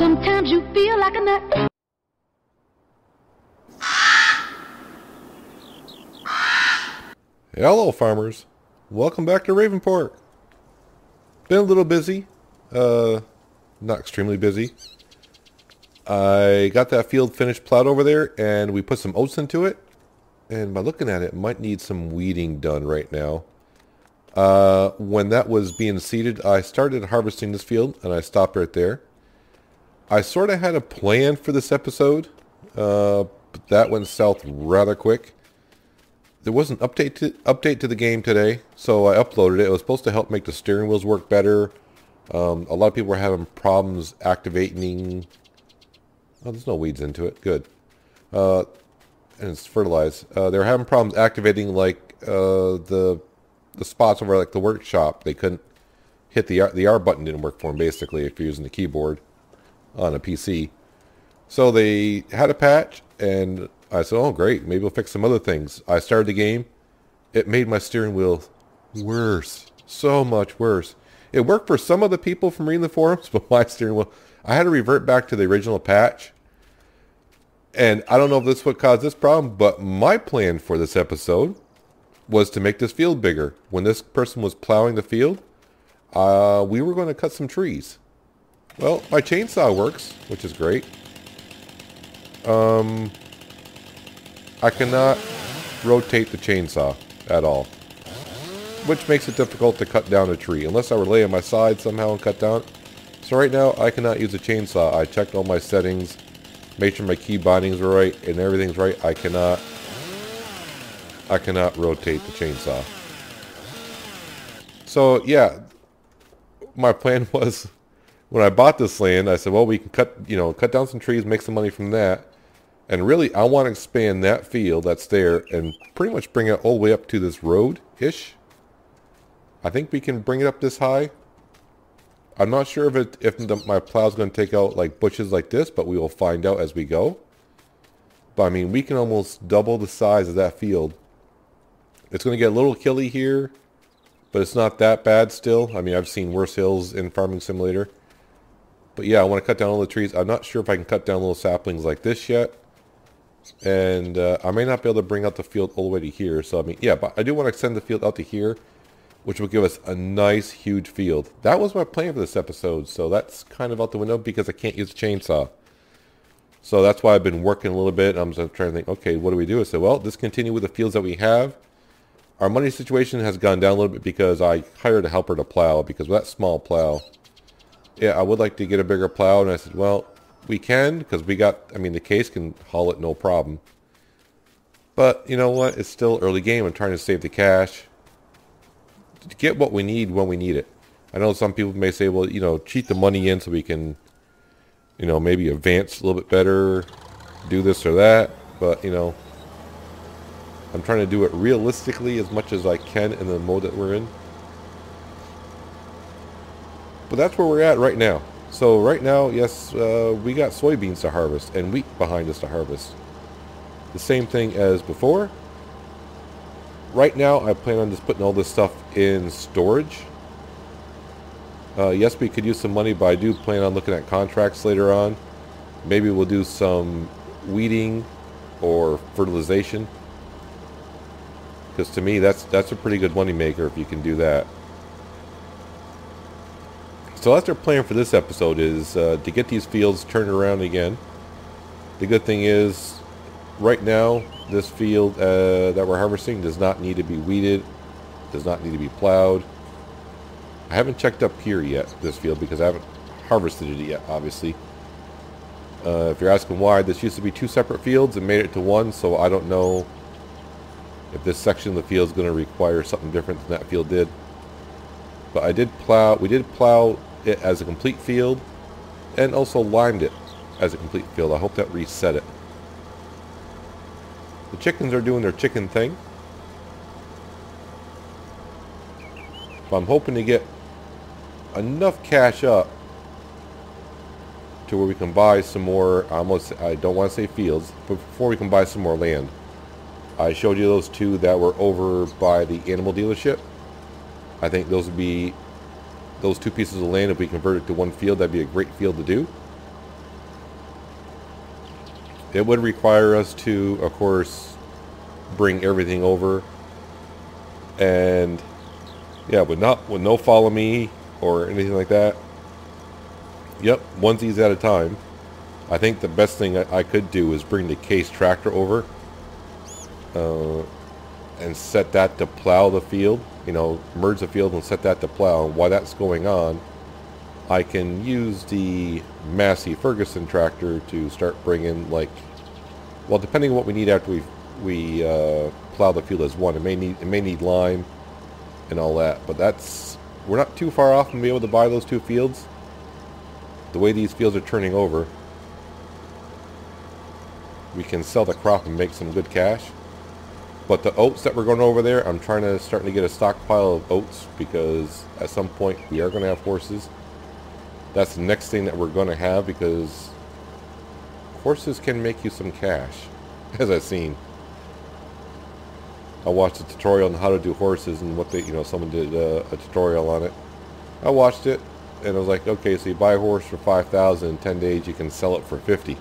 Sometimes you feel like a nut. Hello, farmers. Welcome back to Ravenport. Been a little busy. Uh, not extremely busy. I got that field finished plowed over there, and we put some oats into it. And by looking at it, it might need some weeding done right now. Uh, when that was being seeded, I started harvesting this field, and I stopped right there. I sort of had a plan for this episode, uh, but that went south rather quick. There was an update to update to the game today, so I uploaded it. It was supposed to help make the steering wheels work better. Um, a lot of people were having problems activating. Oh, there's no weeds into it. Good. Uh, and it's fertilized. Uh, they were having problems activating like uh, the the spots over like the workshop. They couldn't hit the R, the R button didn't work for them basically if you're using the keyboard on a PC. So they had a patch, and I said, "Oh, great! Maybe we'll fix some other things." I started the game. It made my steering wheel worse, so much worse. It worked for some of the people from reading the forums, but my steering wheel, I had to revert back to the original patch. And I don't know if this would cause this problem, but my plan for this episode was to make this field bigger. When this person was plowing the field, uh, we were going to cut some trees. Well, my chainsaw works, which is great. Um, I cannot rotate the chainsaw at all, which makes it difficult to cut down a tree, unless I were lay on my side somehow and cut down. So right now, I cannot use a chainsaw. I checked all my settings, made sure my key bindings were right, and everything's right. I cannot, I cannot rotate the chainsaw. So yeah, my plan was when I bought this land, I said, well, we can cut, you know, cut down some trees, make some money from that. And really, I want to expand that field that's there and pretty much bring it all the way up to this road-ish. I think we can bring it up this high. I'm not sure if it if the, my plow's going to take out like bushes like this, but we will find out as we go. But I mean, we can almost double the size of that field. It's going to get a little killy here, but it's not that bad still. I mean, I've seen worse hills in Farming Simulator. But yeah, I want to cut down all the trees. I'm not sure if I can cut down little saplings like this yet. And uh, I may not be able to bring out the field all the way to here. So, I mean, yeah, but I do want to extend the field out to here, which will give us a nice, huge field. That was my plan for this episode. So that's kind of out the window because I can't use a chainsaw. So that's why I've been working a little bit. I'm just trying to think, okay, what do we do? I said, well, discontinue with the fields that we have. Our money situation has gone down a little bit because I hired a helper to plow because with that small plow, yeah, I would like to get a bigger plow. And I said, well, we can because we got, I mean, the case can haul it no problem. But you know what? It's still early game. I'm trying to save the cash to get what we need when we need it. I know some people may say, well, you know, cheat the money in so we can, you know, maybe advance a little bit better, do this or that. But, you know, I'm trying to do it realistically as much as I can in the mode that we're in. But that's where we're at right now. So right now, yes, uh, we got soybeans to harvest and wheat behind us to harvest. The same thing as before. Right now, I plan on just putting all this stuff in storage. Uh, yes, we could use some money, but I do plan on looking at contracts later on. Maybe we'll do some weeding or fertilization. Because to me, that's that's a pretty good money maker if you can do that. So that's our plan for this episode is uh, to get these fields turned around again. The good thing is, right now, this field uh, that we're harvesting does not need to be weeded, does not need to be plowed. I haven't checked up here yet, this field, because I haven't harvested it yet, obviously. Uh, if you're asking why, this used to be two separate fields and made it to one, so I don't know if this section of the field is going to require something different than that field did. But I did plow, we did plow it as a complete field and also limed it as a complete field. I hope that reset it. The chickens are doing their chicken thing. But I'm hoping to get enough cash up to where we can buy some more, I almost, I don't want to say fields, but before we can buy some more land. I showed you those two that were over by the animal dealership. I think those would be those two pieces of land, if we convert it to one field, that'd be a great field to do. it would require us to, of course, bring everything over. And yeah, with not with no follow me or anything like that. Yep, onesies at a time. I think the best thing I, could do is bring the case tractor over uh, and set that to plow the field. You know, merge the field and set that to plow. And while that's going on, I can use the Massey Ferguson tractor to start bringing like, well, depending on what we need after we we uh, plow the field as one. It may need it may need lime and all that, but that's we're not too far off from being able to buy those two fields. The way these fields are turning over, we can sell the crop and make some good cash. But the oats that we're going over there, I'm trying to starting to get a stockpile of oats because at some point we are going to have horses. That's the next thing that we're going to have because horses can make you some cash, as I've seen. I watched a tutorial on how to do horses and what they, you know, someone did uh, a tutorial on it. I watched it and I was like, okay, so you buy a horse for 5000 in 10 days, you can sell it for 50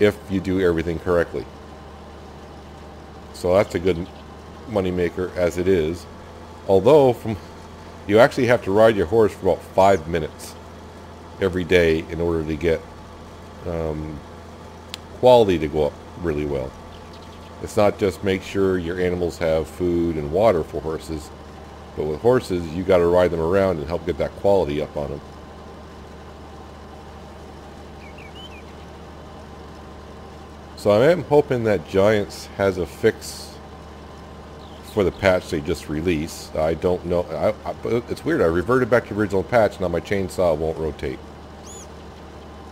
if you do everything correctly. So that's a good money maker as it is. Although from you actually have to ride your horse for about five minutes every day in order to get um, quality to go up really well. It's not just make sure your animals have food and water for horses, but with horses, you got to ride them around and help get that quality up on them. So I am hoping that Giants has a fix for the patch they just released. I don't know. I, I, it's weird. I reverted back to the original patch. Now my chainsaw won't rotate.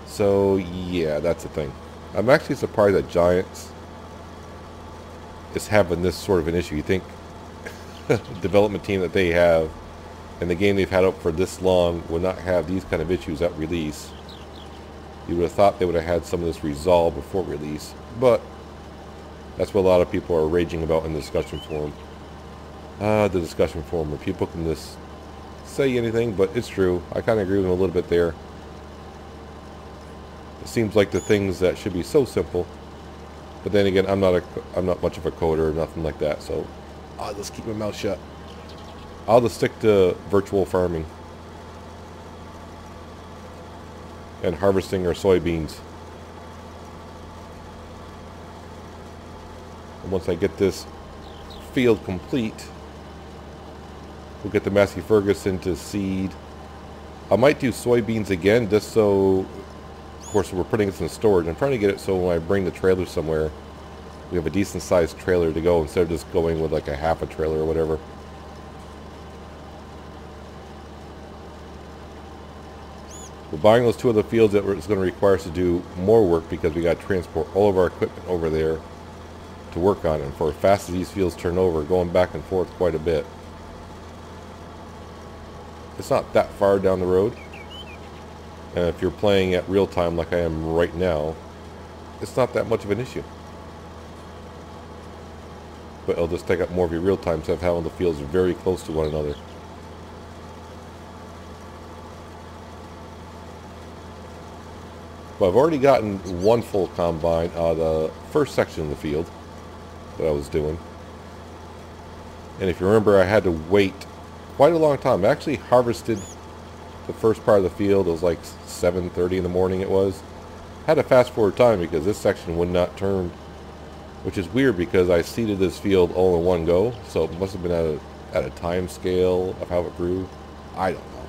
So yeah, that's the thing. I'm actually surprised that Giants is having this sort of an issue. You think the development team that they have and the game they've had up for this long would not have these kind of issues at release. You would have thought they would have had some of this resolved before release, but that's what a lot of people are raging about in the discussion forum. Uh, the discussion forum where people can just say anything, but it's true. I kind of agree with them a little bit there. It seems like the things that should be so simple but then again, I'm not a, I'm not much of a coder or nothing like that, so I'll just keep my mouth shut. I'll just stick to virtual farming and harvesting our soybeans. And once I get this field complete, we'll get the Massey Ferguson to seed. I might do soybeans again just so of course, we're putting this in storage. I'm trying to get it so when I bring the trailer somewhere, we have a decent sized trailer to go instead of just going with like a half a trailer or whatever. We're buying those two other fields that it's going to require us to do more work because we got to transport all of our equipment over there to work on. And for as fast as these fields turn over, going back and forth quite a bit. It's not that far down the road. And if you're playing at real time like I am right now, it's not that much of an issue. But it'll just take up more of your real time stuff having the fields very close to one another. But I've already gotten one full combine out of the first section of the field that I was doing. And if you remember, I had to wait quite a long time. I actually harvested the first part of the field. It was like 7.30 in the morning it was. Had to fast forward time because this section would not turn, which is weird because I seeded this field all in one go, so it must have been at a, at a time scale of how it grew. I don't know.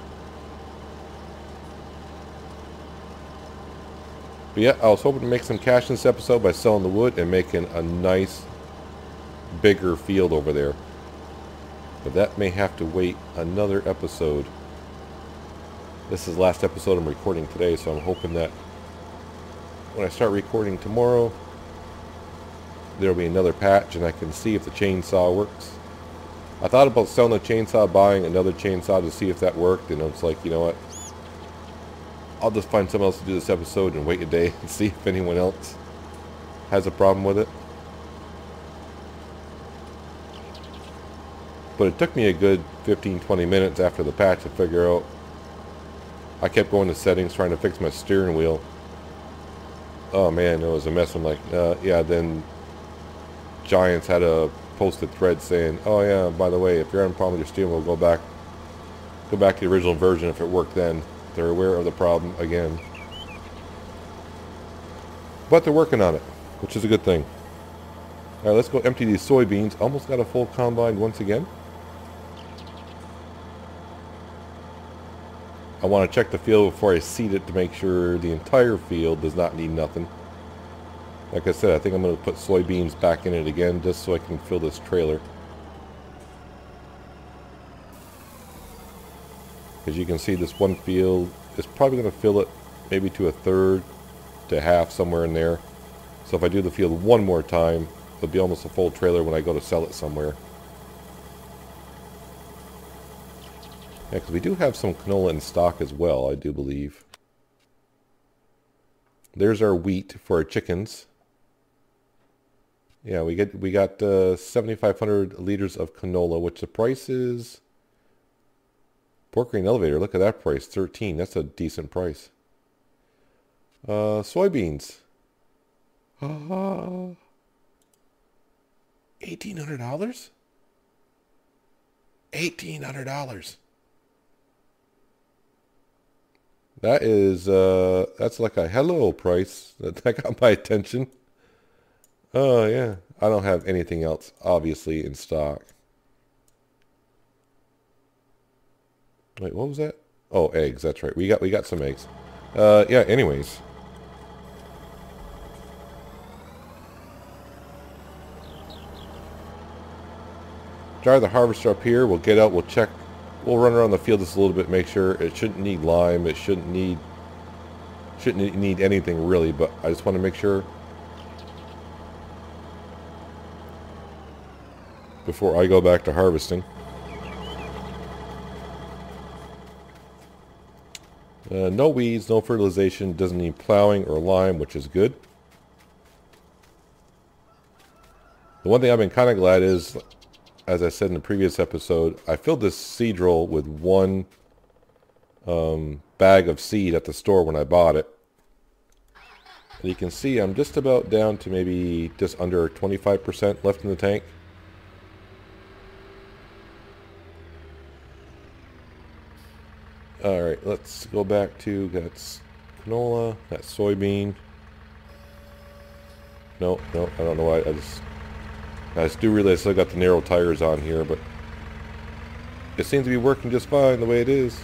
But yeah, I was hoping to make some cash in this episode by selling the wood and making a nice, bigger field over there. But that may have to wait another episode. This is the last episode I'm recording today, so I'm hoping that when I start recording tomorrow, there'll be another patch and I can see if the chainsaw works. I thought about selling the chainsaw, buying another chainsaw to see if that worked, and it's like, you know what? I'll just find someone else to do this episode and wait a day and see if anyone else has a problem with it. But it took me a good 15-20 minutes after the patch to figure out I kept going to settings trying to fix my steering wheel. oh man, it was a mess. I'm like, uh, yeah, then Giants had a posted thread saying, oh yeah, by the way, if you're having a problem with your steering wheel, go back, go back to the original version if it worked then. They're aware of the problem again. But they're working on it, which is a good thing. All right, let's go empty these soybeans. Almost got a full combine once again. I want to check the field before I seed it to make sure the entire field does not need nothing. Like I said, I think I'm going to put soybeans back in it again just so I can fill this trailer. As you can see, this one field is probably going to fill it maybe to a third to half, somewhere in there. So if I do the field one more time, it'll be almost a full trailer when I go to sell it somewhere. Yeah, because we do have some canola in stock as well, I do believe. There's our wheat for our chickens. Yeah, we get we got uh, 7,500 liters of canola, which the price is pork grain elevator. Look at that price, 13. That's a decent price. Uh, soybeans. Uh, $1,800? $1,800. That is, uh, that's like a hello price. That, that got my attention. Oh, yeah. I don't have anything else, obviously, in stock. Wait, what was that? Oh, eggs. That's right. We got we got some eggs. Uh, yeah. Anyways. Drive the harvester up here. We'll get out. We'll check. We'll run around the field just a little bit. Make sure it shouldn't need lime. It shouldn't need shouldn't need anything really. But I just want to make sure before I go back to harvesting. Uh, no weeds, no fertilization, doesn't need plowing or lime, which is good. The one thing I've been kind of glad is, as I said in the previous episode, I filled this seed drill with one um, bag of seed at the store when I bought it. And you can see I'm just about down to maybe just under 25% left in the tank. Alright, let's go back to, that's canola, that's soybean. No, no, I don't know why, I just, I just do realize I got the narrow tires on here, but it seems to be working just fine the way it is.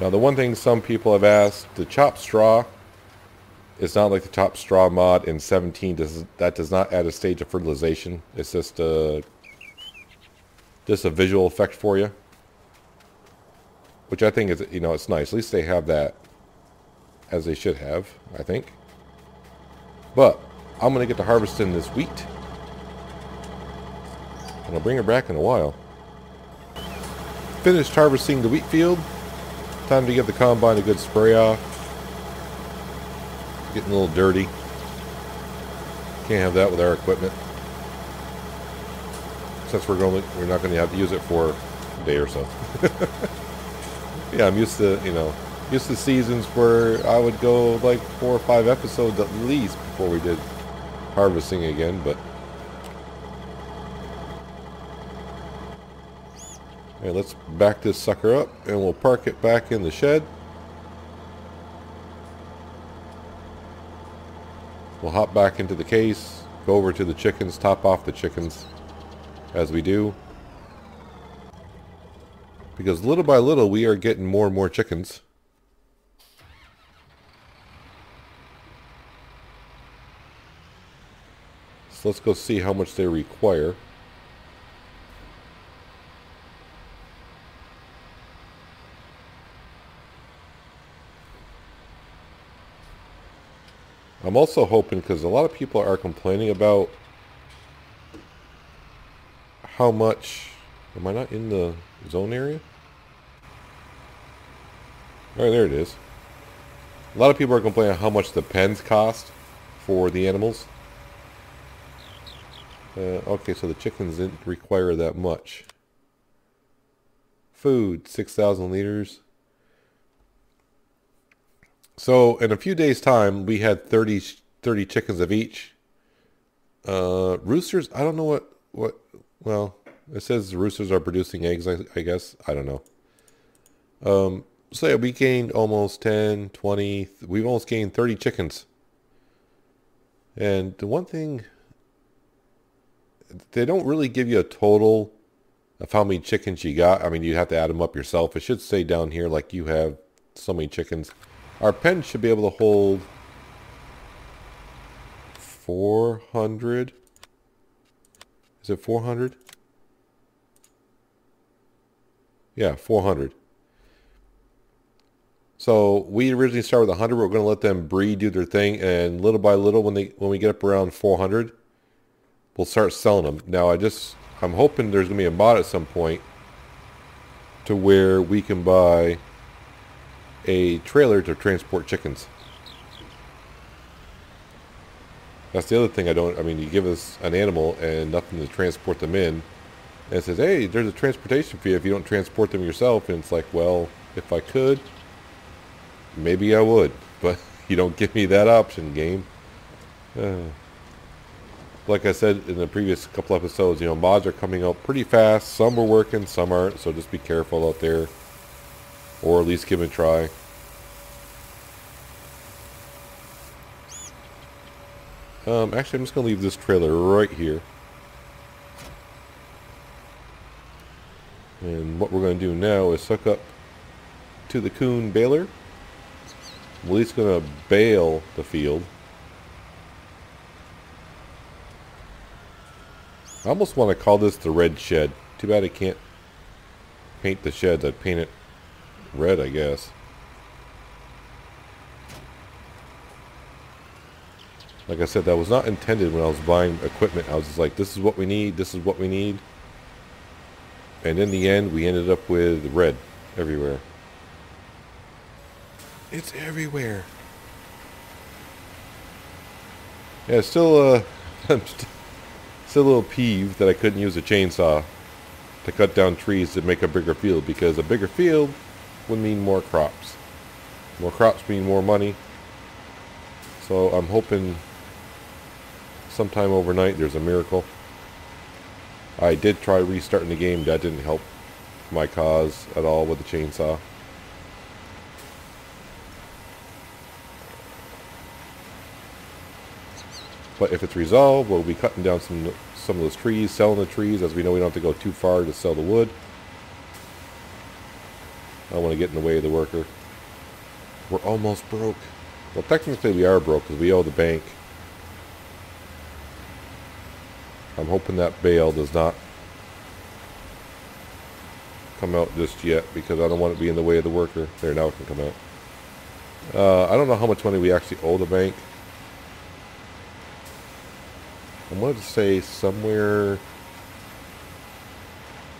Now the one thing some people have asked, the chop straw it's not like the chop straw mod in 17 does that does not add a stage of fertilization. It's just a just a visual effect for you. Which I think is you know it's nice. At least they have that as they should have I think. But I'm gonna get to harvesting this wheat. And I'll bring it back in a while. Finished harvesting the wheat field. Time to give the combine a good spray off Getting a little dirty. Can't have that with our equipment. Since we're going, we're not going to have to use it for a day or so. yeah, I'm used to, you know, used to seasons where I would go like four or five episodes at least before we did harvesting again, but Okay, let's back this sucker up and we'll park it back in the shed. We'll hop back into the case, go over to the chickens, top off the chickens as we do. Because little by little we are getting more and more chickens. So let's go see how much they require. I'm also hoping, because a lot of people are complaining about how much... Am I not in the zone area? Alright, there it is. A lot of people are complaining how much the pens cost for the animals. Uh, okay, so the chickens didn't require that much. food, 6,000 liters. So in a few days' time, we had 30, 30 chickens of each. Uh, roosters, I don't know what, what, well, it says roosters are producing eggs, I, I guess. I don't know. Um, so yeah, we gained almost 10, 20, we've almost gained 30 chickens. And the one thing, they don't really give you a total of how many chickens you got. I mean, you have to add them up yourself. It should say down here like you have so many chickens. Our pen should be able to hold 400. Is it 400? Yeah, 400. So we originally started with 100. We're going to let them breed, do their thing, and little by little, when they when we get up around 400, we'll start selling them. Now, I just I'm hoping there's going to be a mod at some point to where we can buy a trailer to transport chickens. That's the other thing I don't, I mean, you give us an animal and nothing to transport them in. And it says, hey, there's a transportation fee if you don't transport them yourself. And it's like, well, if I could, maybe I would. But you don't give me that option, game. Uh, like I said in the previous couple episodes, you know, mods are coming out pretty fast. Some are working, some aren't. So just be careful out there. Or at least give it a try. Um, actually, I'm just going to leave this trailer right here. And what we're going to do now is suck up to the Kuhn baler. We're at least going to bale the field. I almost want to call this the red shed. Too bad I can't paint the sheds. I'd paint it red, I guess. Like I said, that was not intended when I was buying equipment. I was just like, this is what we need, this is what we need. And in the end, we ended up with red everywhere. It's everywhere. Yeah, still, uh, I'm still a little peeved that I couldn't use a chainsaw to cut down trees to make a bigger field because a bigger field would mean more crops. More crops mean more money. So I'm hoping sometime overnight there's a miracle. I did try restarting the game. That didn't help my cause at all with the chainsaw. But if it's resolved, we'll be cutting down some some of those trees, selling the trees, as we know we don't have to go too far to sell the wood. I don't want to get in the way of the worker. We're almost broke. Well, technically we are broke because we owe the bank. I'm hoping that bale does not come out just yet because I don't want it to be in the way of the worker. There, now it can come out. Uh, I don't know how much money we actually owe the bank. I'm going to say somewhere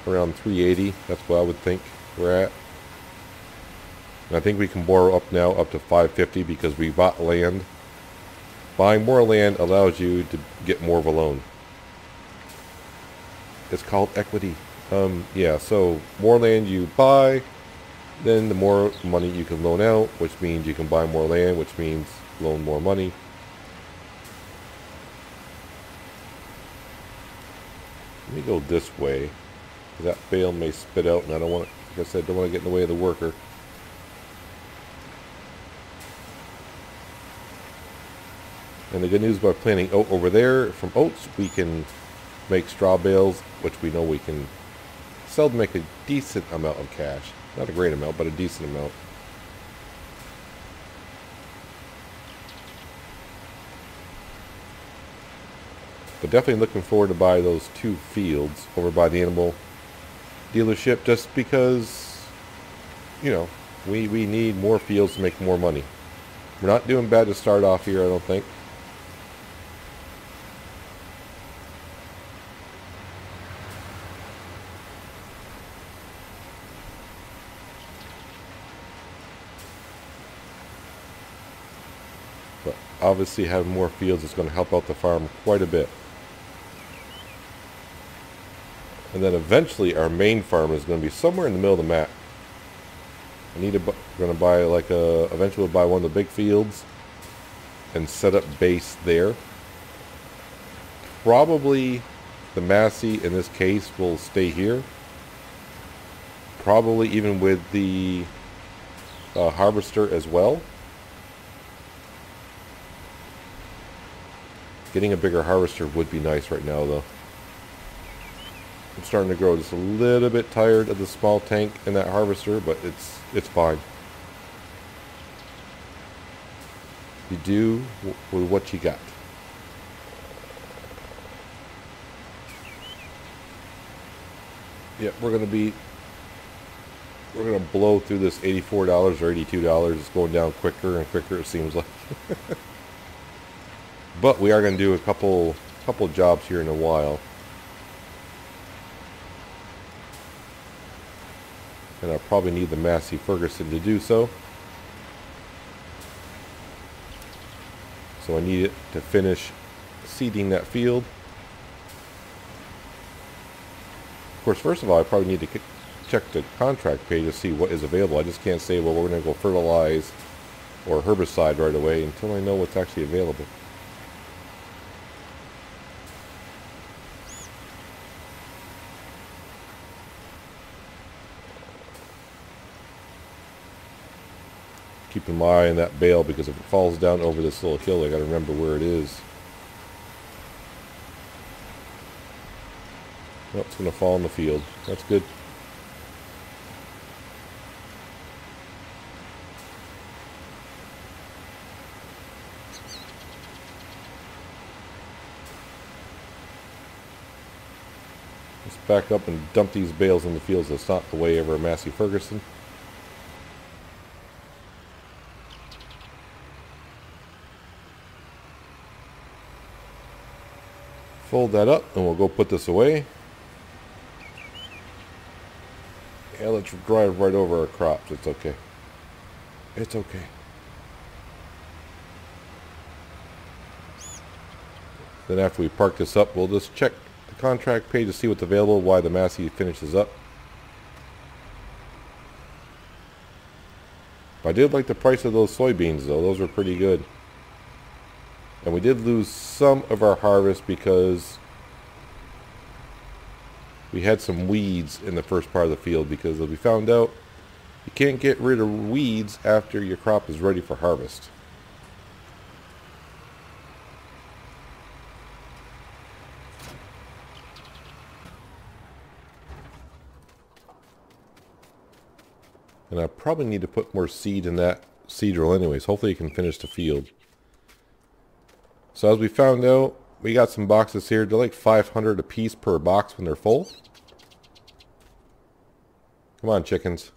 around 380. That's what I would think we're at. I think we can borrow up now up to 550 because we bought land. Buying more land allows you to get more of a loan. It's called equity. Um, yeah, so more land you buy, then the more money you can loan out, which means you can buy more land, which means loan more money. Let me go this way. That bale may spit out, and I don't want, like I said, don't want to get in the way of the worker. And the good news about planting oat over there, from oats we can make straw bales, which we know we can sell to make a decent amount of cash. Not a great amount, but a decent amount. But definitely looking forward to buy those two fields over by the animal dealership just because, you know, we, we need more fields to make more money. We're not doing bad to start off here, I don't think. Obviously having more fields is going to help out the farm quite a bit. And then eventually our main farm is going to be somewhere in the middle of the map. I need to going to buy like a eventually we'll buy one of the big fields and set up base there. Probably the Massey in this case will stay here. Probably even with the uh, harvester as well. Getting a bigger harvester would be nice right now though. I'm starting to grow just a little bit tired of the small tank and that harvester, but it's it's fine. You do with what you got. Yep, we're gonna be we're gonna blow through this eighty-four dollars or eighty-two dollars. It's going down quicker and quicker. It seems like. but we are gonna do a couple couple jobs here in a while. and I'll probably need the Massey Ferguson to do so. So I need it to finish seeding that field. Of course, first of all, I probably need to check the contract page to see what is available. I just can't say, well, we're going to go fertilize or herbicide right away until I know what's actually available. Keeping an eye on that bale because if it falls down over this little hill, I got to remember where it is. Oh, it's going to fall in the field. That's good. Let's back up and dump these bales in the fields. That's not the way ever Massey Ferguson. Fold that up and we'll go put this away. Yeah, let's drive right over our crops. It's okay. It's okay. Then after we park this up, we'll just check the contract page to see what's available, why the Massey finishes up. I did like the price of those soybeans though. Those were pretty good. And we did lose some of our harvest because we had some weeds in the first part of the field because as we found out, you can't get rid of weeds after your crop is ready for harvest. And I probably need to put more seed in that seed drill anyways. Hopefully you can finish the field. So as we found out, we got some boxes here. They're like 500 a piece per box when they're full. Come on, chickens.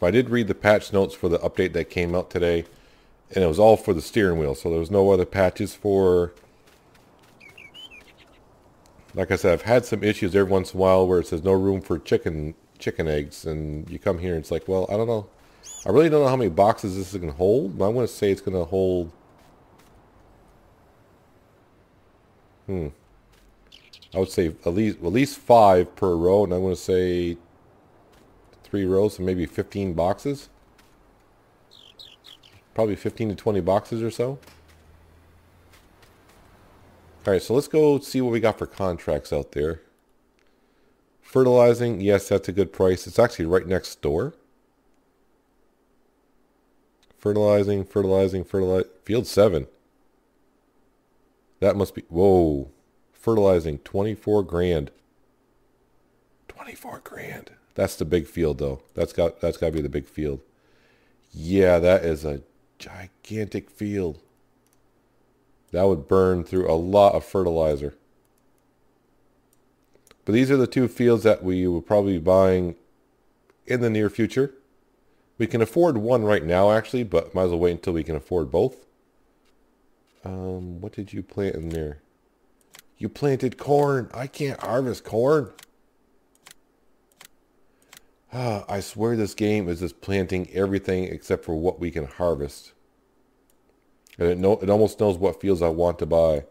I did read the patch notes for the update that came out today, and it was all for the steering wheel, so there was no other patches for... Like I said, I've had some issues every once in a while where it says no room for chicken chicken eggs, and you come here and it's like, well, I don't know. I really don't know how many boxes this is going to hold, but I'm going to say it's going to hold... Hmm. I would say at least at least five per row, and I'm going to say three rows, so maybe 15 boxes. Probably 15 to 20 boxes or so. Alright, so let's go see what we got for contracts out there. Fertilizing, yes, that's a good price. It's actually right next door. Fertilizing, fertilizing, fertilize. Field 7. That must be... Whoa. Fertilizing, 24 grand. 24 grand. That's the big field, though. That's got that's got to be the big field. Yeah, that is a gigantic field. That would burn through a lot of fertilizer. But these are the two fields that we will probably be buying in the near future. We can afford one right now, actually, but might as well wait until we can afford both. Um, what did you plant in there? You planted corn. I can't harvest corn. Ah, I swear this game is just planting everything except for what we can harvest. And it know it almost knows what fields I want to buy.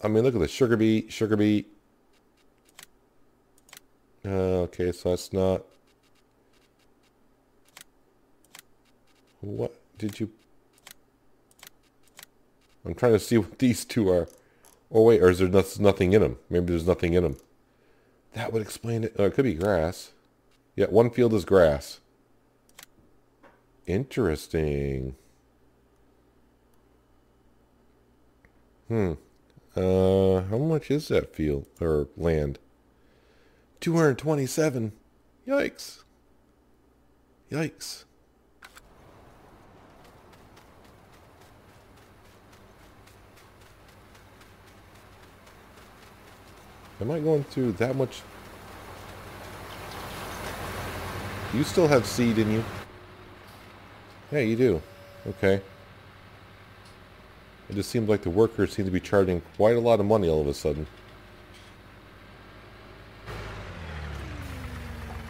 I mean, look at the sugar beet, sugar beet. Uh, okay, so that's not. What did you? I'm trying to see what these two are. Oh wait, or is there nothing in them? Maybe there's nothing in them. That would explain it. Oh, it could be grass. Yeah, one field is grass. Interesting. Hmm. Uh, how much is that field or land? 227. Yikes. Yikes. Am I going through that much? You still have seed in you? Yeah, you do. Okay. It just seems like the workers seem to be charging quite a lot of money all of a sudden.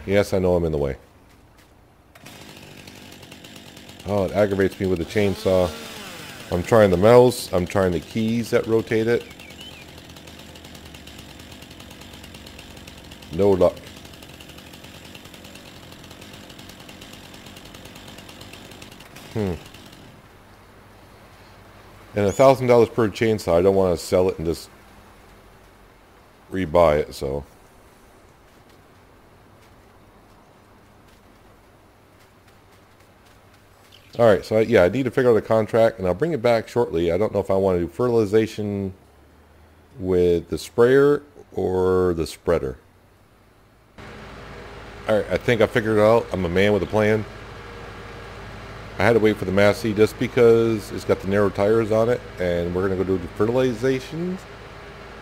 Yes, I know I'm in the way. Oh, it aggravates me with the chainsaw. I'm trying the mouse. I'm trying the keys that rotate it. No luck. Hmm. And a thousand dollars per chainsaw, I don't want to sell it and just rebuy it, so. Alright, so I, yeah, I need to figure out the contract, and I'll bring it back shortly. I don't know if I want to do fertilization with the sprayer or the spreader. Alright, I think I figured it out. I'm a man with a plan. I had to wait for the Massey just because it's got the narrow tires on it and we're going to go do the fertilizations.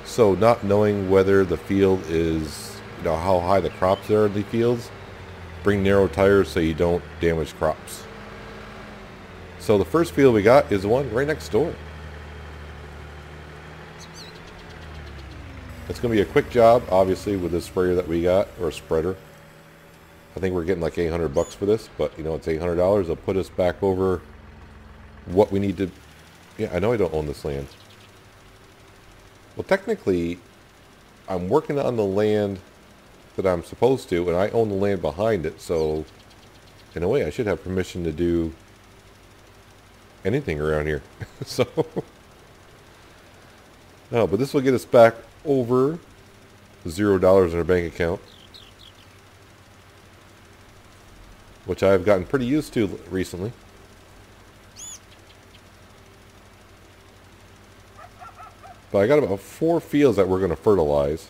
So not knowing whether the field is, you know, how high the crops are in the fields, bring narrow tires so you don't damage crops. So the first field we got is the one right next door. It's going to be a quick job, obviously, with the sprayer that we got, or a spreader. I think we're getting like 800 bucks for this, but you know, it's $800. It'll put us back over what we need to... Yeah, I know I don't own this land. Well, technically, I'm working on the land that I'm supposed to, and I own the land behind it, so in a way I should have permission to do anything around here. so, no, but this will get us back over zero dollars in our bank account. Which I've gotten pretty used to recently. But I got about four fields that we're going to fertilize.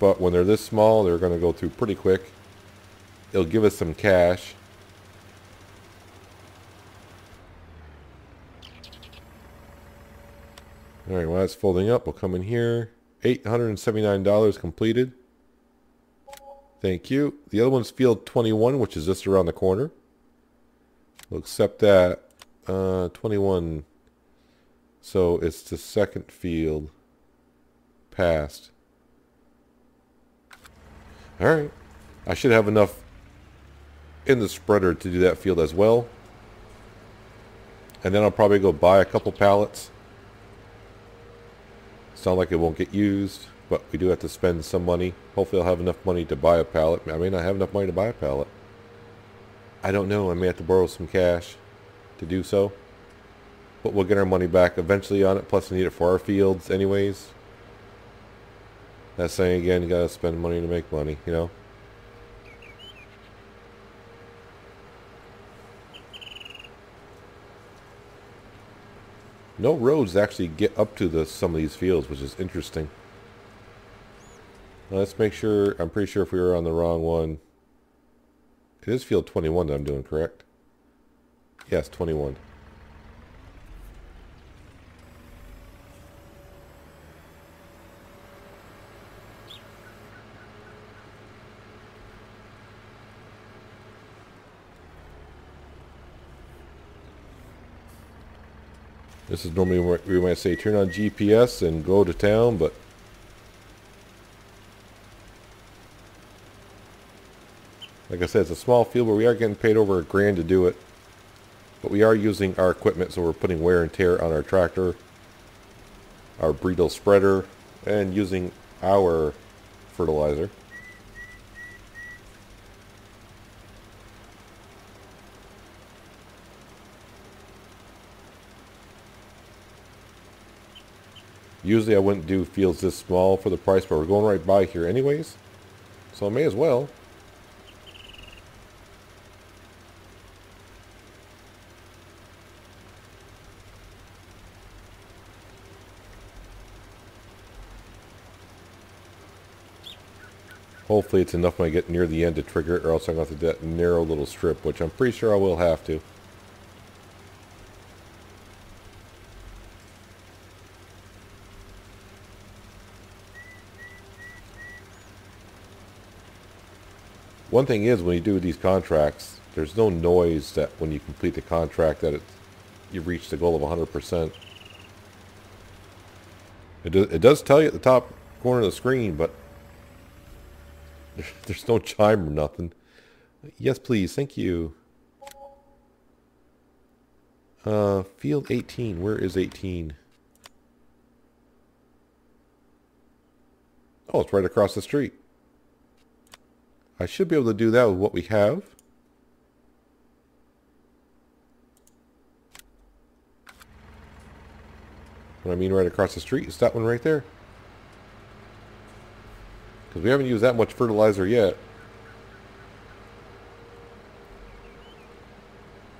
But when they're this small, they're going to go through pretty quick. It'll give us some cash. Alright, while that's folding up, we'll come in here. $879 completed. Thank you. The other one's field 21, which is just around the corner. We'll accept that. Uh, 21. So it's the second field passed. Alright. I should have enough in the spreader to do that field as well. And then I'll probably go buy a couple pallets. Sound like it won't get used. But we do have to spend some money. Hopefully I'll have enough money to buy a pallet. I may not have enough money to buy a pallet. I don't know. I may have to borrow some cash to do so. But we'll get our money back eventually on it. Plus we need it for our fields anyways. That's saying again, you gotta spend money to make money, you know? No roads actually get up to the some of these fields, which is interesting. Let's make sure, I'm pretty sure if we were on the wrong one. It is field 21 that I'm doing, correct? Yes, 21. This is normally where we might say turn on GPS and go to town, but Like I said, it's a small field, but we are getting paid over a grand to do it. But we are using our equipment, so we're putting wear and tear on our tractor, our Bredal spreader, and using our fertilizer. Usually I wouldn't do fields this small for the price, but we're going right by here anyways. So I may as well. Hopefully it's enough when I get near the end to trigger it, or else I'm going to have to do that narrow little strip, which I'm pretty sure I will have to. One thing is, when you do these contracts, there's no noise that when you complete the contract that it's, you've reached the goal of 100%. It, do, it does tell you at the top corner of the screen, but there's no chime or nothing. Yes, please. Thank you. Uh, field 18. Where is 18? Oh, it's right across the street. I should be able to do that with what we have. What I mean right across the street is that one right there. Because we haven't used that much fertilizer yet.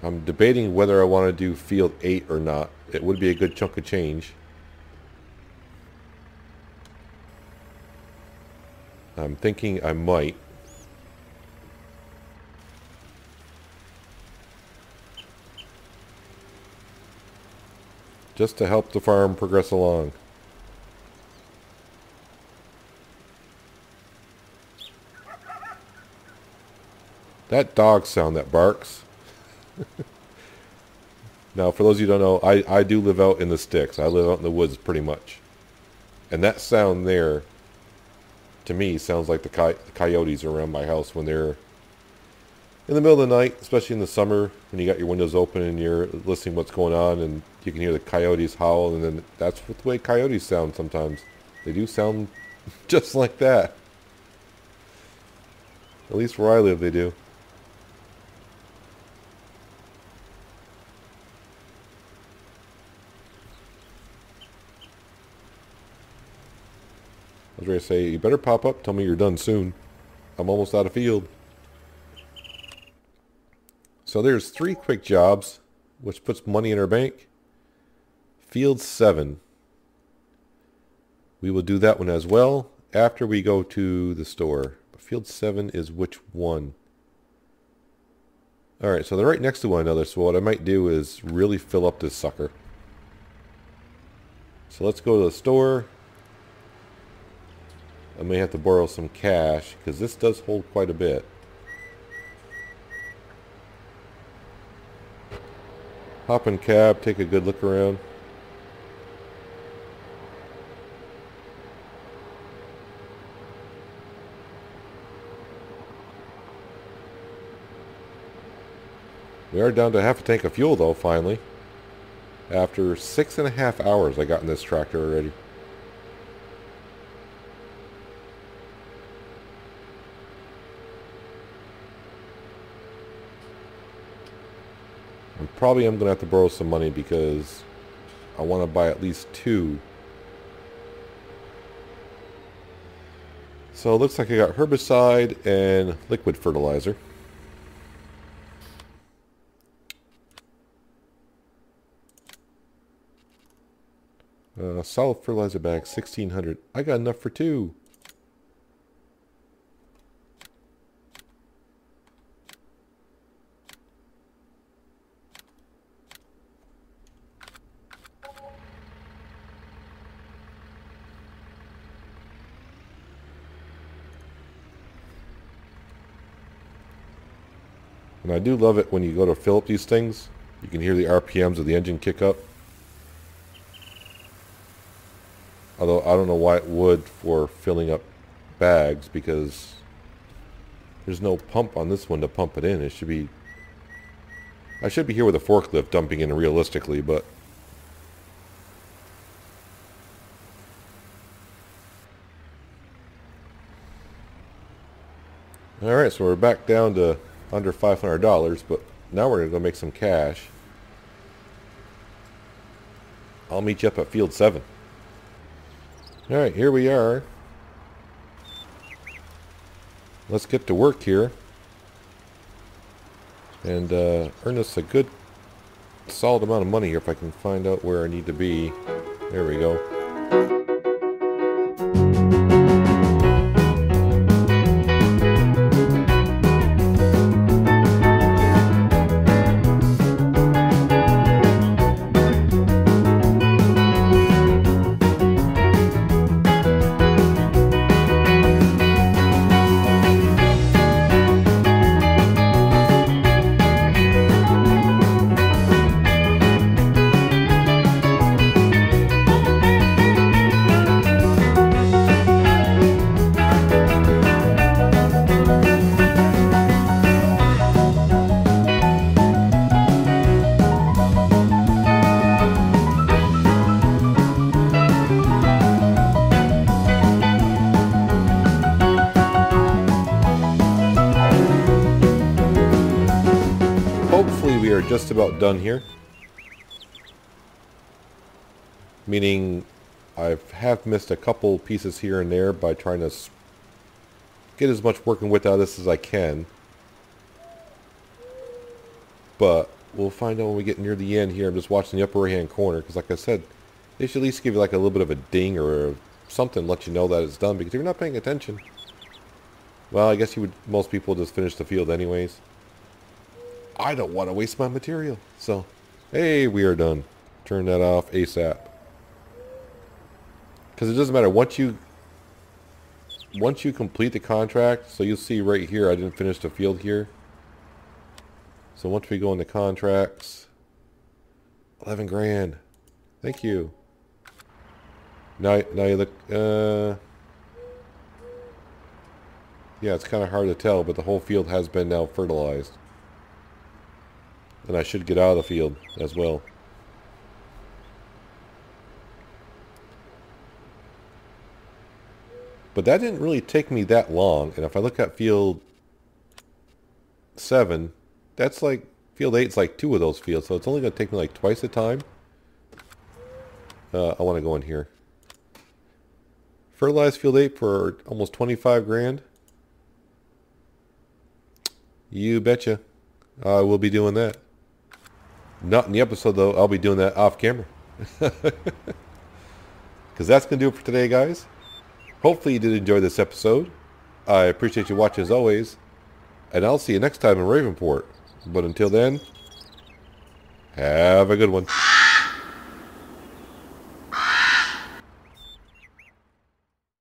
I'm debating whether I want to do field 8 or not. It would be a good chunk of change. I'm thinking I might. just to help the farm progress along. That dog sound that barks. now, for those of you who don't know, I, I do live out in the sticks. I live out in the woods pretty much. And that sound there, to me, sounds like the, coy the coyotes around my house when they're in the middle of the night, especially in the summer, when you got your windows open and you're listening what's going on, and you can hear the coyotes howl, and then that's the way coyotes sound sometimes. They do sound just like that. At least where I live, they do. I say, you better pop up, tell me you're done soon. I'm almost out of field. So there's three quick jobs, which puts money in our bank. Field 7. We will do that one as well after we go to the store. But field 7 is which one? Alright, so they're right next to one another, so what I might do is really fill up this sucker. So let's go to the store. I may have to borrow some cash, because this does hold quite a bit. Hop in cab, take a good look around. We are down to half a tank of fuel though, finally. After six and a half hours I got in this tractor already. I probably am going to have to borrow some money because I want to buy at least two. So it looks like I got herbicide and liquid fertilizer. Uh, solid fertilizer bag, 1600. I got enough for two. Do love it when you go to fill up these things. You can hear the RPMs of the engine kick up. Although I don't know why it would for filling up bags because there's no pump on this one to pump it in. It should be I should be here with a forklift dumping in realistically, but... Alright, so we're back down to under $500, but now we're going to go make some cash. I'll meet you up at field 7. Alright, here we are. Let's get to work here. And uh, earn us a good solid amount of money here if I can find out where I need to be. There we go. About done here. Meaning I have missed a couple pieces here and there by trying to get as much working with out of this as I can. But we'll find out when we get near the end here. I'm just watching the upper right hand corner because like I said, they should at least give you like a little bit of a ding or something let you know that it's done because if you're not paying attention. Well, I guess you would most people just finish the field anyways. I don't want to waste my material. So, hey, we are done. Turn that off ASAP. Because it doesn't matter. Once you once you complete the contract, so you'll see right here, I didn't finish the field here. So once we go into contracts, 11 grand. Thank you. Now, now you look, uh, yeah, it's kind of hard to tell, but the whole field has been now fertilized. And I should get out of the field as well. But that didn't really take me that long. And if I look at field 7, that's like, field 8 is like two of those fields. So it's only going to take me like twice the time. Uh, I want to go in here. Fertilize field 8 for almost 25 grand. You betcha. I will be doing that. Not in the episode, though. I'll be doing that off camera. Because that's going to do it for today, guys. Hopefully you did enjoy this episode. I appreciate you watching as always. And I'll see you next time in Ravenport. But until then, have a good one.